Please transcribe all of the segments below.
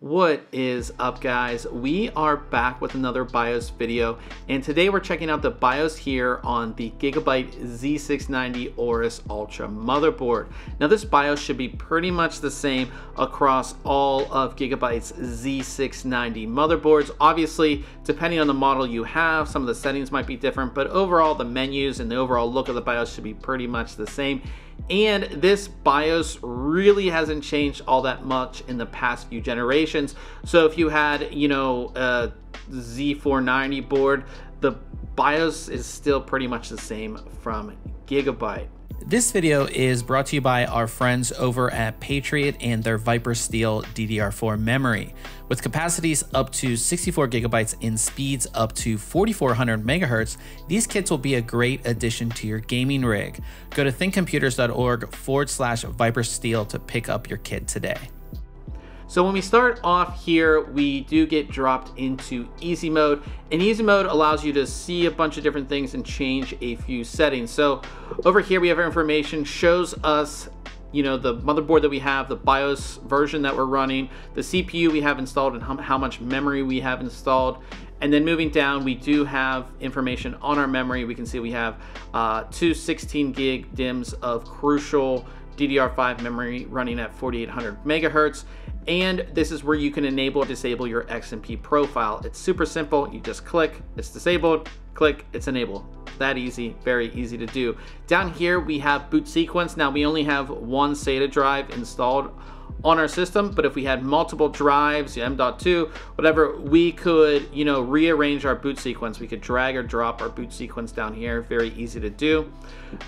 What is up guys? We are back with another BIOS video and today we're checking out the BIOS here on the Gigabyte Z690 Aorus Ultra motherboard. Now this BIOS should be pretty much the same across all of Gigabyte's Z690 motherboards. Obviously, depending on the model you have, some of the settings might be different, but overall the menus and the overall look of the BIOS should be pretty much the same. And this BIOS really hasn't changed all that much in the past few generations. So if you had, you know, a Z490 board, the BIOS is still pretty much the same from Gigabyte. This video is brought to you by our friends over at Patriot and their Viper Steel DDR4 memory. With capacities up to 64 gigabytes and speeds up to 4400 megahertz, these kits will be a great addition to your gaming rig. Go to thinkcomputers.org forward slash Viper Steel to pick up your kit today. So when we start off here, we do get dropped into easy mode. And easy mode allows you to see a bunch of different things and change a few settings. So over here we have our information, shows us you know, the motherboard that we have, the BIOS version that we're running, the CPU we have installed and how, much memory we have installed. And then moving down, we do have information on our memory. We can see we have uh, two 16 gig DIMMs of crucial DDR5 memory running at 4800 megahertz. And this is where you can enable or disable your XMP profile. It's super simple. You just click, it's disabled, click, it's enabled. That easy, very easy to do. Down here, we have boot sequence. Now we only have one SATA drive installed on our system, but if we had multiple drives, M.2, whatever, we could, you know, rearrange our boot sequence. We could drag or drop our boot sequence down here, very easy to do.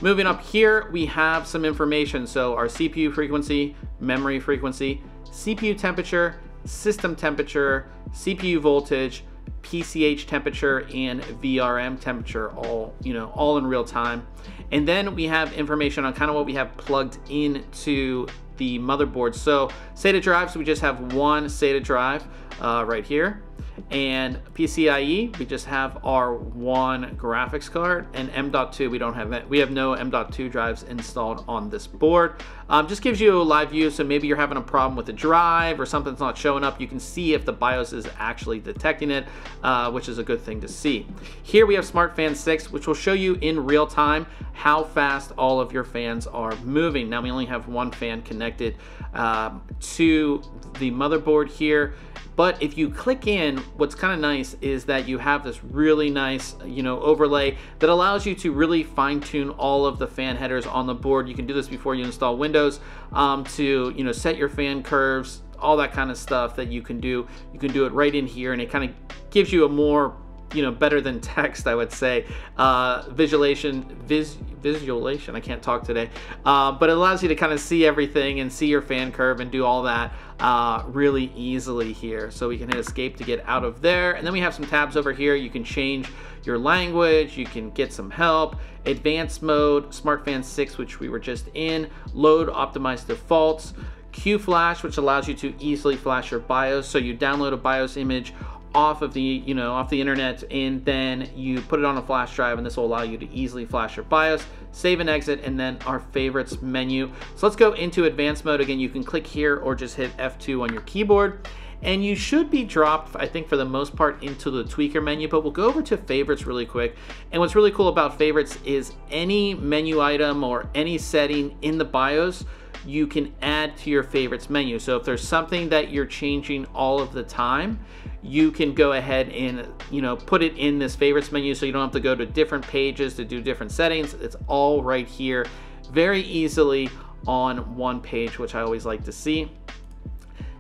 Moving up here, we have some information. So our CPU frequency, memory frequency, CPU temperature, system temperature, CPU voltage, PCH temperature and VRM temperature all, you know, all in real time. And then we have information on kind of what we have plugged into the motherboard. So SATA drives, we just have one SATA drive uh, right here. And PCIe, we just have our one graphics card, and M.2, we don't have we have no M.2 drives installed on this board. Um, just gives you a live view, so maybe you're having a problem with the drive or something's not showing up. You can see if the BIOS is actually detecting it, uh, which is a good thing to see. Here we have Smart Fan 6, which will show you in real time how fast all of your fans are moving. Now we only have one fan connected um, to the motherboard here. But if you click in, what's kind of nice is that you have this really nice, you know, overlay that allows you to really fine tune all of the fan headers on the board. You can do this before you install Windows um, to, you know, set your fan curves, all that kind of stuff that you can do. You can do it right in here and it kind of gives you a more you know better than text i would say. Uh, visualization vis visualization i can't talk today. Uh, but it allows you to kind of see everything and see your fan curve and do all that uh, really easily here. So we can hit escape to get out of there. And then we have some tabs over here. You can change your language. You can get some help. Advanced mode smart fan 6 which we were just in. Load optimized defaults. Q Flash, which allows you to easily flash your BIOS. So you download a BIOS image off of the you know off the internet and then you put it on a flash drive and this will allow you to easily flash your BIOS save and exit and then our favorites menu. So let's go into advanced mode. Again you can click here or just hit F2 on your keyboard. And you should be dropped I think for the most part into the tweaker menu but we'll go over to favorites really quick. And what's really cool about favorites is any menu item or any setting in the BIOS you can add to your favorites menu. So if there's something that you're changing all of the time, you can go ahead and you know put it in this favorites menu so you don't have to go to different pages to do different settings. It's all right here very easily on one page, which I always like to see.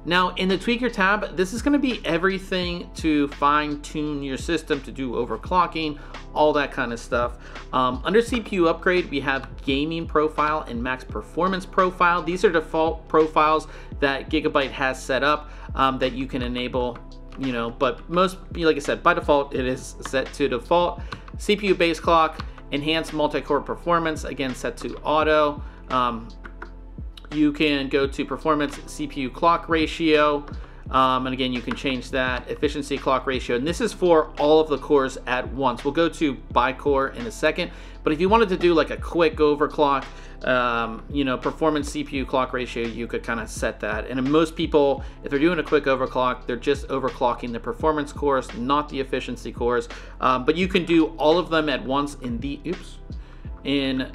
Now in the tweaker tab, this is gonna be everything to fine tune your system to do overclocking, all that kind of stuff. Um, under CPU upgrade, we have gaming profile and max performance profile. These are default profiles that Gigabyte has set up um, that you can enable, you know, but most, like I said, by default, it is set to default. CPU base clock, enhanced multi-core performance, again, set to auto. Um, you can go to performance CPU clock ratio. Um, and again, you can change that efficiency clock ratio. And this is for all of the cores at once. We'll go to by core in a second. But if you wanted to do like a quick overclock, um, you know, performance CPU clock ratio, you could kind of set that. And most people, if they're doing a quick overclock, they're just overclocking the performance cores, not the efficiency cores. Um, but you can do all of them at once in the, oops, in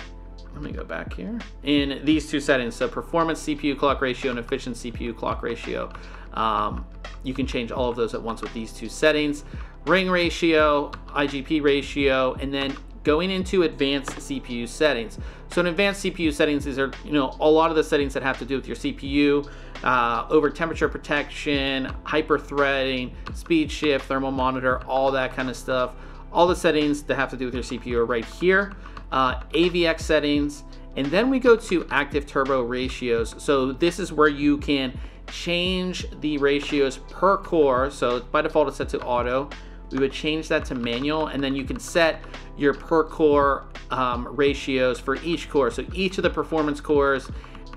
let me go back here in these two settings so performance cpu clock ratio and efficient cpu clock ratio um, you can change all of those at once with these two settings ring ratio igp ratio and then going into advanced CPU settings. So in advanced CPU settings, these are you know a lot of the settings that have to do with your CPU, uh, over temperature protection, hyper threading, speed shift, thermal monitor, all that kind of stuff. All the settings that have to do with your CPU are right here. Uh, AVX settings, and then we go to active turbo ratios. So this is where you can change the ratios per core. So by default, it's set to auto we would change that to manual and then you can set your per core um, ratios for each core. So each of the performance cores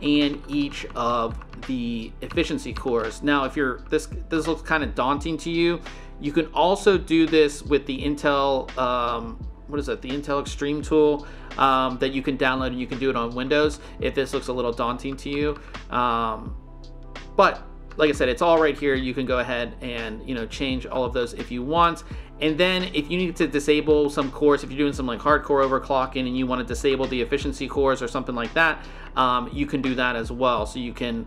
and each of the efficiency cores. Now, if you're this, this looks kind of daunting to you, you can also do this with the Intel, um, what is it, the Intel Extreme tool um, that you can download and you can do it on Windows if this looks a little daunting to you. Um, but like I said, it's all right here. You can go ahead and you know change all of those if you want. And then if you need to disable some cores, if you're doing some like hardcore overclocking and you want to disable the efficiency cores or something like that, um, you can do that as well. So you can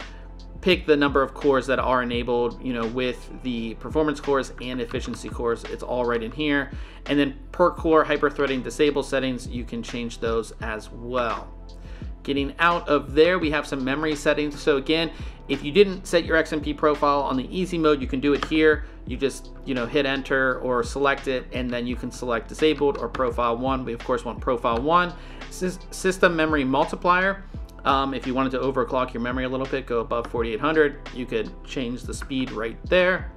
pick the number of cores that are enabled, you know, with the performance cores and efficiency cores. It's all right in here. And then per core hyperthreading disable settings, you can change those as well. Getting out of there, we have some memory settings. So again, if you didn't set your XMP profile on the easy mode, you can do it here. You just, you know, hit enter or select it, and then you can select disabled or profile one. We of course want profile one. System memory multiplier. Um, if you wanted to overclock your memory a little bit, go above 4800, you could change the speed right there.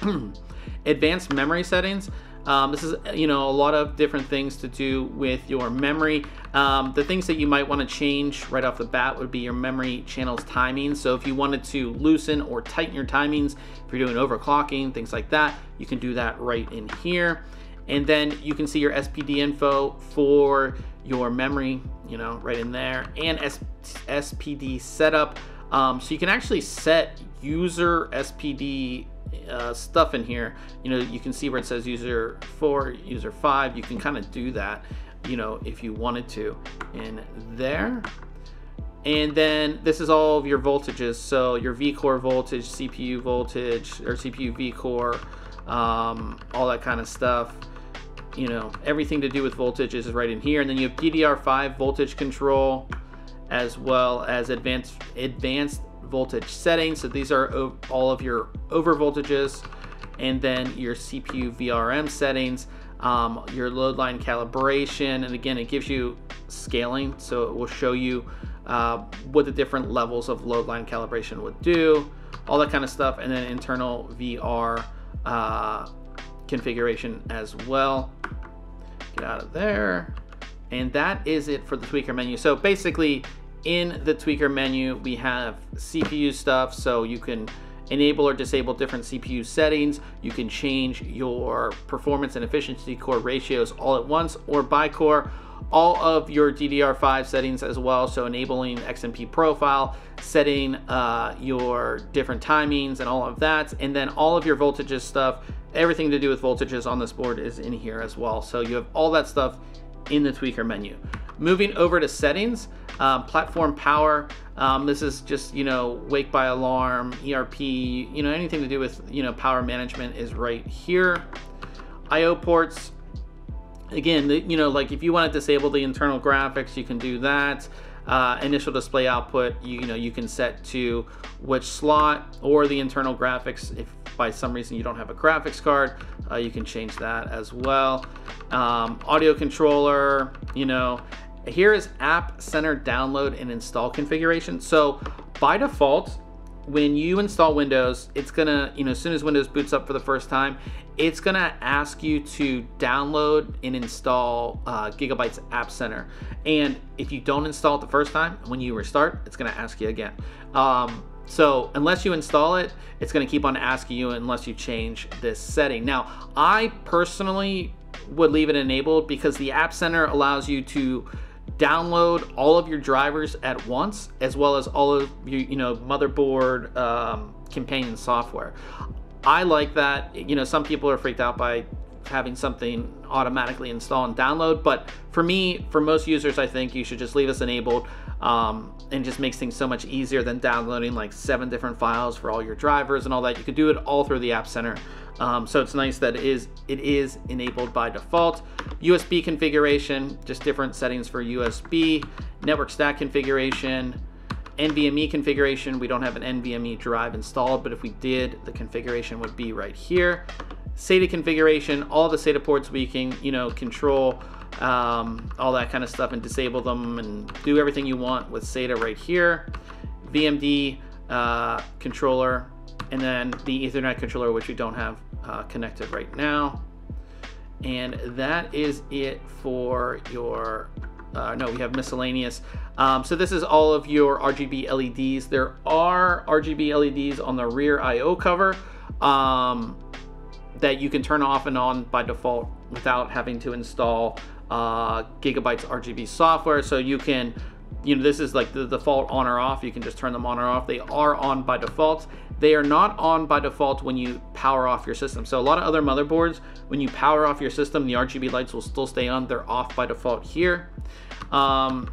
Advanced memory settings. Um, this is, you know, a lot of different things to do with your memory. Um, the things that you might want to change right off the bat would be your memory channels timing. So if you wanted to loosen or tighten your timings, if you're doing overclocking, things like that, you can do that right in here. And then you can see your SPD info for your memory, you know, right in there, and S SPD setup. Um, so you can actually set user SPD uh, stuff in here, you know, you can see where it says user four, user five. You can kind of do that, you know, if you wanted to in there. And then this is all of your voltages. So your V-core voltage, CPU voltage, or CPU V-core, um, all that kind of stuff. You know, everything to do with voltage is right in here. And then you have DDR5 voltage control as well as advanced advanced voltage settings. So these are all of your over voltages and then your CPU VRM settings, um, your load line calibration. And again, it gives you scaling. So it will show you uh, what the different levels of load line calibration would do, all that kind of stuff. And then internal VR uh, configuration as well. Get out of there. And that is it for the tweaker menu. So basically, in the tweaker menu, we have CPU stuff, so you can enable or disable different CPU settings. You can change your performance and efficiency core ratios all at once or by core. All of your DDR5 settings as well, so enabling XMP profile, setting uh, your different timings and all of that, and then all of your voltages stuff, everything to do with voltages on this board is in here as well. So you have all that stuff in the tweaker menu. Moving over to settings, um, platform power. Um, this is just, you know, wake by alarm, ERP, you know, anything to do with, you know, power management is right here. IO ports, again, you know, like if you want to disable the internal graphics, you can do that. Uh, initial display output, you, you, know, you can set to which slot or the internal graphics. If by some reason you don't have a graphics card, uh, you can change that as well. Um, audio controller, you know, here is App Center download and install configuration. So by default, when you install Windows, it's gonna, you know, as soon as Windows boots up for the first time, it's gonna ask you to download and install uh, Gigabytes App Center. And if you don't install it the first time, when you restart, it's gonna ask you again. Um, So unless you install it, it's to keep on asking you unless you change this setting. Now, I personally would leave it enabled because the App Center allows you to download all of your drivers at once, as well as all of your, you know, motherboard um, companion software. I like that. You know, some people are freaked out by having something automatically install and download. But for me, for most users, I think you should just leave this enabled um, and just makes things so much easier than downloading like seven different files for all your drivers and all that. You could do it all through the App Center. Um, so it's nice that it is it is enabled by default. USB configuration, just different settings for USB, network stack configuration, NVMe configuration. We don't have an NVMe drive installed, but if we did, the configuration would be right here. SATA configuration, all the SATA ports we can, you know, control um, all that kind of stuff and disable them and do everything you want with SATA right here. VMD uh, controller, and then the Ethernet controller, which we don't have uh, connected right now. And that is it for your, uh, no, we have miscellaneous. Um, so this is all of your RGB LEDs. There are RGB LEDs on the rear IO cover. Um, that you can turn off and on by default without having to install uh, Gigabyte's RGB software. So you can, you know, this is like the default on or off. You can just turn them on or off. They are on by default. They are not on by default when you power off your system. So a lot of other motherboards, when you power off your system, the RGB lights will still stay on. They're off by default here. Um,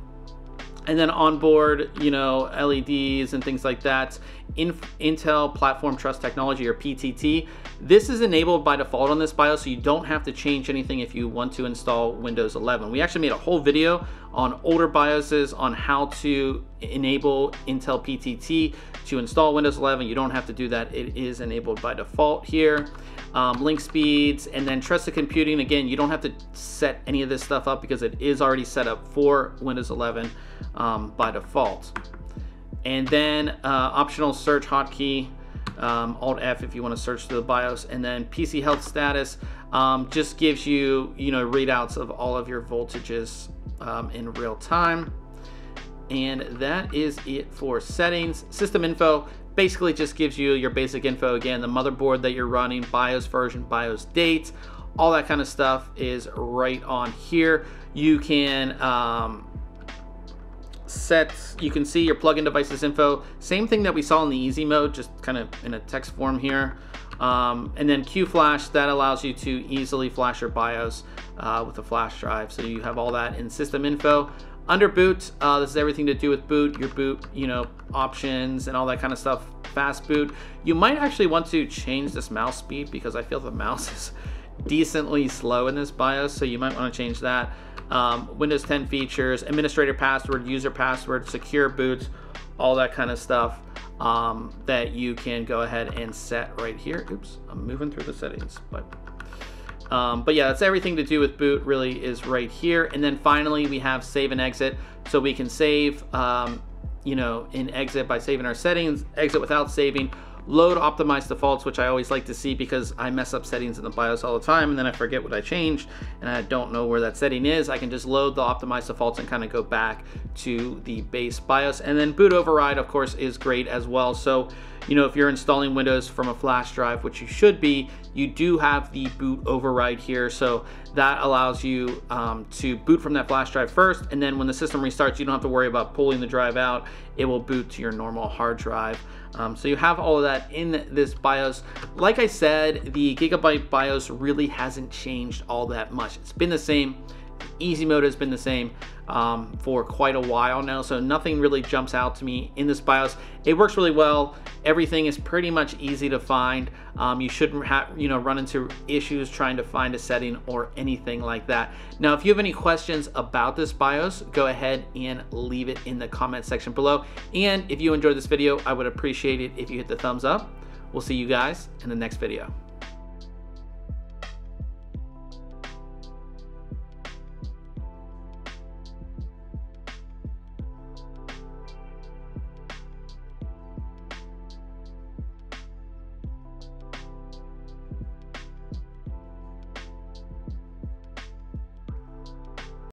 and then onboard, you know, LEDs and things like that. In Intel Platform Trust Technology or PTT. This is enabled by default on this BIOS, so you don't have to change anything if you want to install Windows 11. We actually made a whole video on older BIOSes on how to enable Intel PTT to install Windows 11. You don't have to do that. It is enabled by default here. Um, link speeds, and then trusted computing. Again, you don't have to set any of this stuff up because it is already set up for Windows 11 um, by default. And then uh, optional search hotkey, um, Alt F if you want to search through the BIOS, and then PC health status um, just gives you you know readouts of all of your voltages um, in real time. And that is it for settings. System info basically just gives you your basic info again, the motherboard that you're running, BIOS version, BIOS date, all that kind of stuff is right on here. You can um, set, you can see your plugin devices info. Same thing that we saw in the easy mode, just kind of in a text form here. Um, and then QFlash, that allows you to easily flash your BIOS uh, with a flash drive. So you have all that in system info. Under boot, uh, this is everything to do with boot, your boot, you know, options and all that kind of stuff. Fast boot. You might actually want to change this mouse speed because I feel the mouse is decently slow in this BIOS, so you might want to change that. Um, Windows 10 features, administrator password, user password, secure boots, all that kind of stuff um, that you can go ahead and set right here. Oops, I'm moving through the settings, but um, but yeah, that's everything to do with boot really is right here. And then finally, we have save and exit. So we can save, um, you know, in exit by saving our settings, exit without saving, load optimized defaults, which I always like to see because I mess up settings in the BIOS all the time and then I forget what I changed and I don't know where that setting is. I can just load the optimized defaults and kind of go back to the base BIOS. And then boot override, of course, is great as well. So, you know, if you're installing Windows from a flash drive, which you should be, you do have the boot override here. So that allows you um, to boot from that flash drive first. And then when the system restarts, you don't have to worry about pulling the drive out. It will boot to your normal hard drive. Um, so you have all of that in this BIOS. Like I said, the Gigabyte BIOS really hasn't changed all that much. It's been the same. Easy mode has been the same um, for quite a while now, so nothing really jumps out to me in this BIOS. It works really well. Everything is pretty much easy to find. Um, you shouldn't have, you know, run into issues trying to find a setting or anything like that. Now, if you have any questions about this BIOS, go ahead and leave it in the comment section below. And if you enjoyed this video, I would appreciate it if you hit the thumbs up. We'll see you guys in the next video.